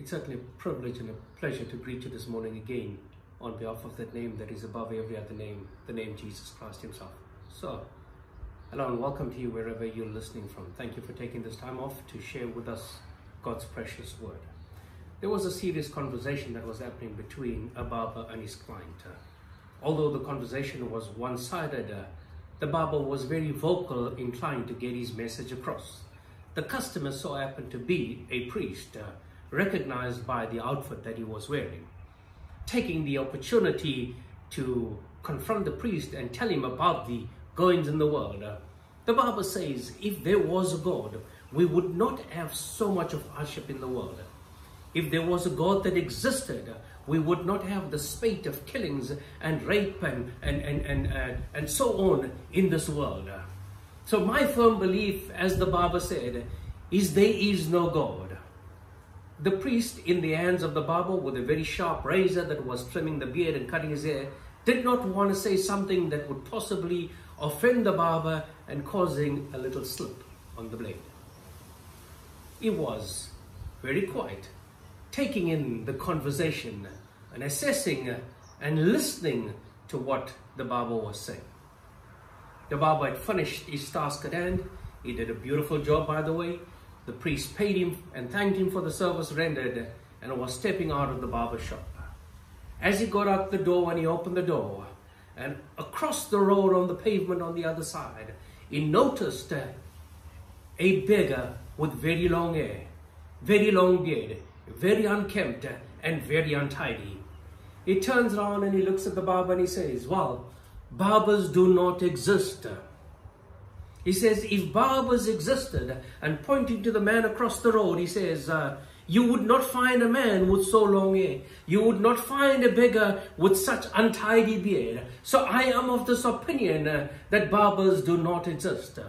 It's certainly a privilege and a pleasure to greet you this morning again on behalf of that name that is above every other name, the name Jesus Christ Himself. So, hello and welcome to you wherever you're listening from. Thank you for taking this time off to share with us God's precious word. There was a serious conversation that was happening between a barber and his client. Uh, although the conversation was one sided, uh, the barber was very vocal in trying to get his message across. The customer so happened to be a priest, uh, recognized by the outfit that he was wearing. Taking the opportunity to confront the priest and tell him about the goings in the world, the barber says, if there was a God, we would not have so much of hardship in the world. If there was a God that existed, we would not have the spate of killings and rape and, and, and, and, uh, and so on in this world. So my firm belief, as the barber said, is there is no God. The priest in the hands of the barber with a very sharp razor that was trimming the beard and cutting his hair did not want to say something that would possibly offend the barber and causing a little slip on the blade. He was very quiet taking in the conversation and assessing and listening to what the Barber was saying. The Barber had finished his task at hand. He did a beautiful job, by the way. The priest paid him and thanked him for the service rendered and was stepping out of the barber shop. As he got out the door and he opened the door, and across the road on the pavement on the other side, he noticed a beggar with very long hair, very long beard, very unkempt and very untidy. He turns around and he looks at the barber and he says, well, barbers do not exist. He says, if barbers existed, and pointing to the man across the road, he says, uh, you would not find a man with so long hair. You would not find a beggar with such untidy beard. So I am of this opinion uh, that barbers do not exist.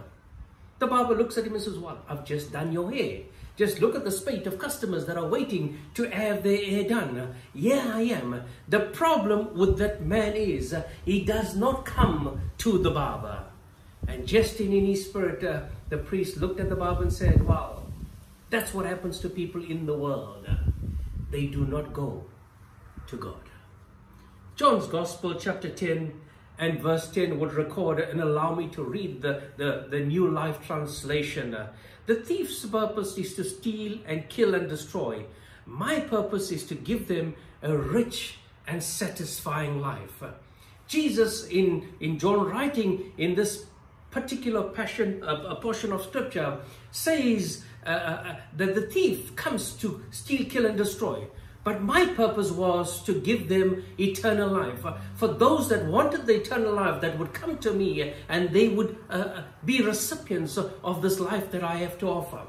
The barber looks at him and says, well, I've just done your hair. Just look at the spate of customers that are waiting to have their hair done. Yeah, I am. The problem with that man is uh, he does not come to the barber. And just in his spirit, uh, the priest looked at the barber and said, Wow, that's what happens to people in the world. They do not go to God. John's Gospel, chapter 10 and verse 10 would record and allow me to read the, the, the New Life Translation. The thief's purpose is to steal and kill and destroy. My purpose is to give them a rich and satisfying life. Jesus, in, in John writing in this particular passion, uh, a portion of scripture, says uh, uh, that the thief comes to steal, kill, and destroy. But my purpose was to give them eternal life. For those that wanted the eternal life that would come to me and they would uh, be recipients of this life that I have to offer.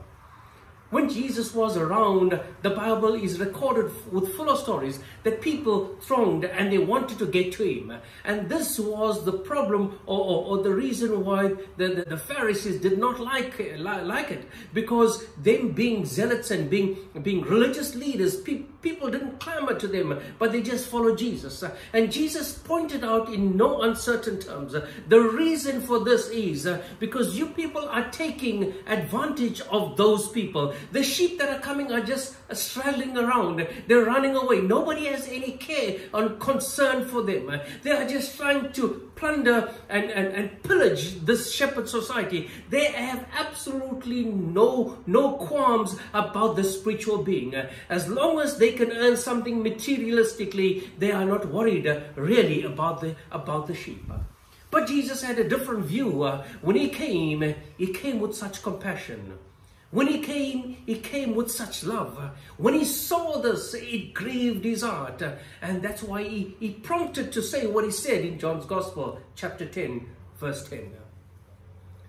When Jesus was around, the Bible is recorded with full of stories that people thronged and they wanted to get to him. And this was the problem or, or, or the reason why the, the, the, Pharisees did not like, like it. Because them being zealots and being, being religious leaders, pe people didn't clamor to them, but they just followed Jesus. And Jesus pointed out in no uncertain terms, the reason for this is because you people are taking advantage of those people. The sheep that are coming are just uh, straddling around. They're running away. Nobody has any care or concern for them. They are just trying to plunder and, and, and pillage this shepherd society. They have absolutely no, no qualms about the spiritual being. As long as they can earn something materialistically, they are not worried uh, really about the, about the sheep. But Jesus had a different view. Uh, when he came, he came with such compassion. When he came, he came with such love. When he saw this, it grieved his heart. And that's why he, he prompted to say what he said in John's Gospel, chapter 10, verse 10.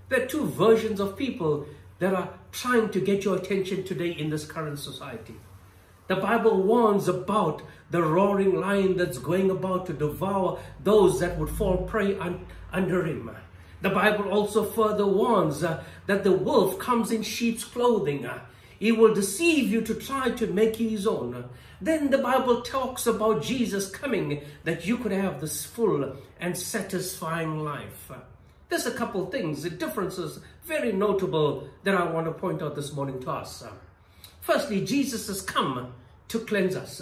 There are two versions of people that are trying to get your attention today in this current society. The Bible warns about the roaring lion that's going about to devour those that would fall prey un under him. The Bible also further warns uh, that the wolf comes in sheep's clothing. Uh, he will deceive you to try to make you his own. Then the Bible talks about Jesus coming that you could have this full and satisfying life. There's a couple things, differences, very notable that I want to point out this morning to us. Firstly, Jesus has come to cleanse us.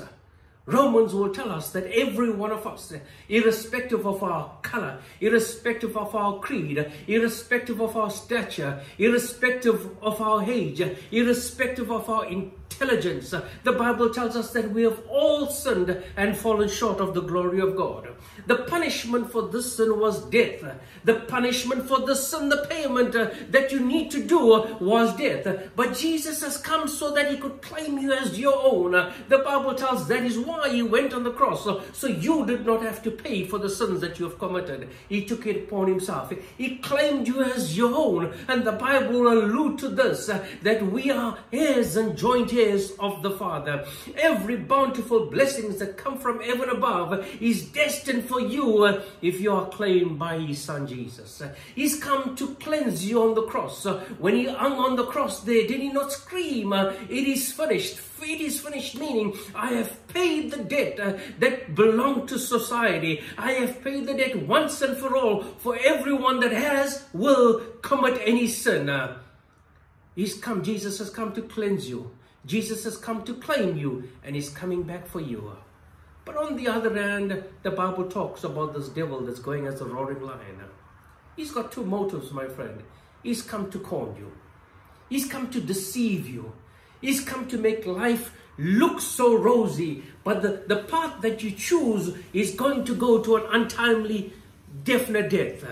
Romans will tell us that every one of us, irrespective of our color, irrespective of our creed, irrespective of our stature, irrespective of our age, irrespective of our intelligence, the Bible tells us that we have all sinned and fallen short of the glory of God. The punishment for this sin was death. The punishment for the sin, the payment uh, that you need to do was death. But Jesus has come so that he could claim you as your own. The Bible tells that is why he went on the cross. So, so you did not have to pay for the sins that you have committed. He took it upon himself. He claimed you as your own. And the Bible allude to this, uh, that we are heirs and joint heirs of the Father. Every bountiful blessings that come from heaven above is destined for you uh, if you are claimed by his son Jesus. Uh, he's come to cleanse you on the cross. Uh, when he hung on the cross there, did he not scream, it is finished? It is finished, meaning I have paid the debt uh, that belonged to society. I have paid the debt once and for all for everyone that has, will commit any sin. Uh, he's come, Jesus has come to cleanse you. Jesus has come to claim you and is coming back for you. But on the other hand, the Bible talks about this devil that's going as a roaring lion. He's got two motives, my friend. He's come to con you. He's come to deceive you. He's come to make life look so rosy. But the, the path that you choose is going to go to an untimely, definite death.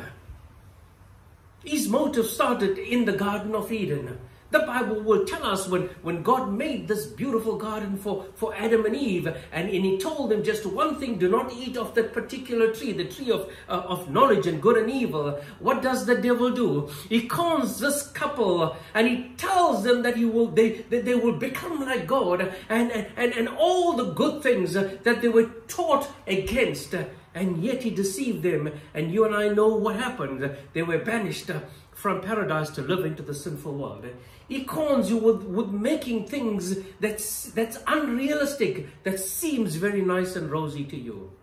His motive started in the Garden of Eden. The Bible will tell us when, when God made this beautiful garden for, for Adam and Eve, and, and he told them just one thing, do not eat of that particular tree, the tree of, uh, of knowledge and good and evil. What does the devil do? He cons this couple and he tells them that he will, they, that they will become like God and, and, and all the good things that they were taught against. And yet he deceived them. And you and I know what happened. They were banished from paradise to live into the sinful world. He cons you with, with making things that's, that's unrealistic, that seems very nice and rosy to you.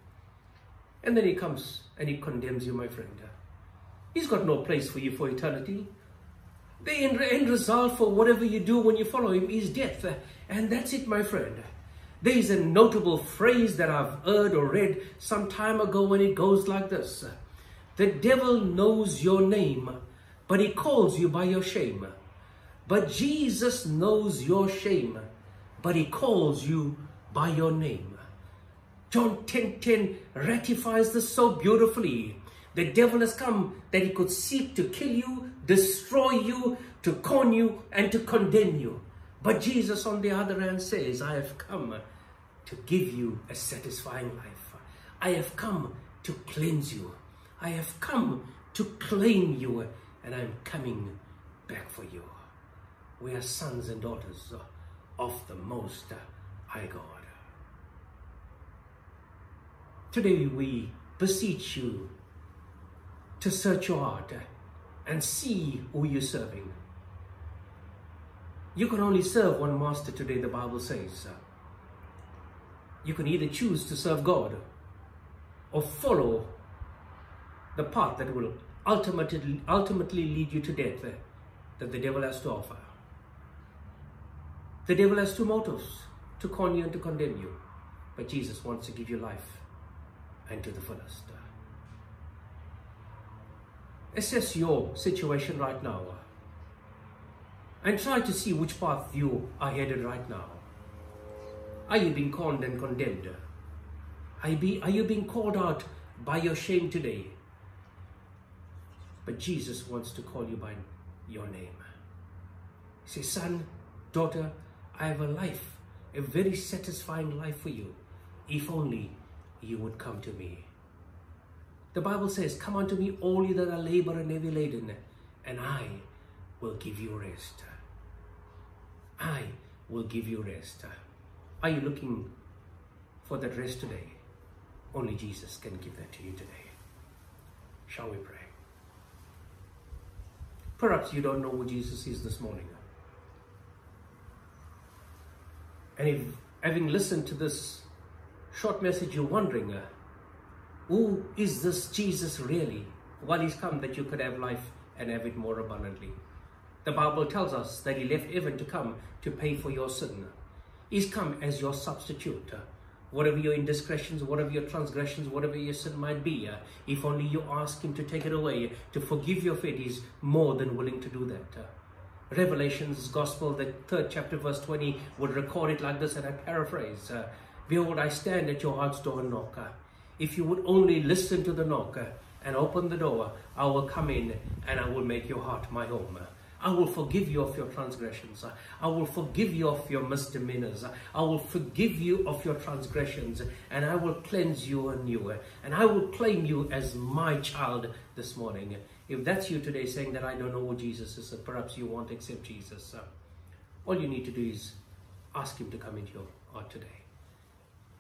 And then he comes and he condemns you, my friend. He's got no place for you for eternity. The end, end result for whatever you do when you follow him is death. And that's it, my friend. There is a notable phrase that I've heard or read some time ago and it goes like this. The devil knows your name, but he calls you by your shame. But Jesus knows your shame, but he calls you by your name. John 10 10 ratifies this so beautifully. The devil has come that he could seek to kill you, destroy you, to con you, and to condemn you. But Jesus, on the other hand, says, I have come to give you a satisfying life. I have come to cleanse you. I have come to claim you, and I'm coming back for you. We are sons and daughters of the Most High God. Today we beseech you to search your heart and see who you're serving. You can only serve one master today, the Bible says. You can either choose to serve God or follow the path that will ultimately, ultimately lead you to death that the devil has to offer. The devil has two motives to con you and to condemn you. But Jesus wants to give you life and to the fullest. Assess your situation right now and try to see which path you are headed right now. Are you being conned and condemned? Are you, are you being called out by your shame today? But Jesus wants to call you by your name. Say, son, daughter, I have a life, a very satisfying life for you, if only you would come to me. The Bible says, Come unto me, all you that are labor and heavy laden, and I will give you rest. I will give you rest. Are you looking for that rest today? Only Jesus can give that to you today. Shall we pray? Perhaps you don't know who Jesus is this morning. And if having listened to this short message, you're wondering, uh, who is this Jesus really? Well, he's come that you could have life and have it more abundantly. The Bible tells us that he left heaven to come to pay for your sin. He's come as your substitute. Whatever your indiscretions, whatever your transgressions, whatever your sin might be, uh, if only you ask Him to take it away, to forgive your faith, He's more than willing to do that. Uh, Revelation's Gospel, the third chapter, verse 20, would record it like this, and I paraphrase uh, Behold, I stand at your heart's door and knock. If you would only listen to the knock and open the door, I will come in and I will make your heart my home. I will forgive you of your transgressions. I will forgive you of your misdemeanors. I will forgive you of your transgressions and I will cleanse you anew. And I will claim you as my child this morning. If that's you today saying that I don't know who Jesus is, perhaps you won't accept Jesus, all you need to do is ask Him to come into your heart today.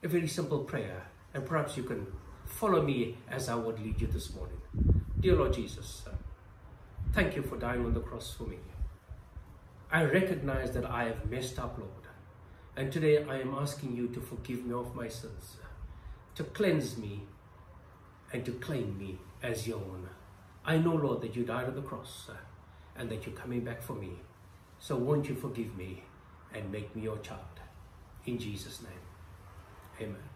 A very simple prayer, and perhaps you can follow me as I would lead you this morning. Dear Lord Jesus, Thank you for dying on the cross for me. I recognize that I have messed up, Lord. And today I am asking you to forgive me of my sins, to cleanse me, and to claim me as your own. I know, Lord, that you died on the cross and that you're coming back for me. So won't you forgive me and make me your child? In Jesus' name, amen.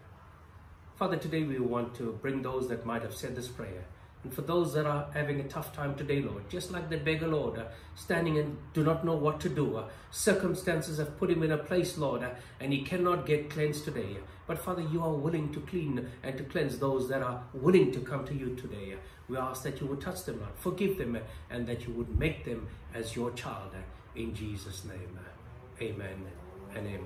Father, today we want to bring those that might have said this prayer and for those that are having a tough time today, Lord, just like the beggar, Lord, uh, standing and do not know what to do, uh, circumstances have put him in a place, Lord, uh, and he cannot get cleansed today. But Father, you are willing to clean and to cleanse those that are willing to come to you today. We ask that you would touch them, Lord, forgive them, and that you would make them as your child. In Jesus' name, amen and amen.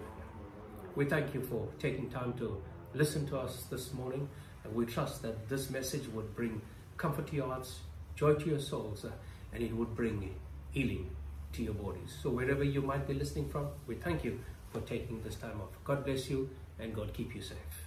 We thank you for taking time to listen to us this morning, and we trust that this message would bring comfort to your hearts, joy to your souls, uh, and it would bring healing to your bodies. So wherever you might be listening from, we thank you for taking this time off. God bless you and God keep you safe.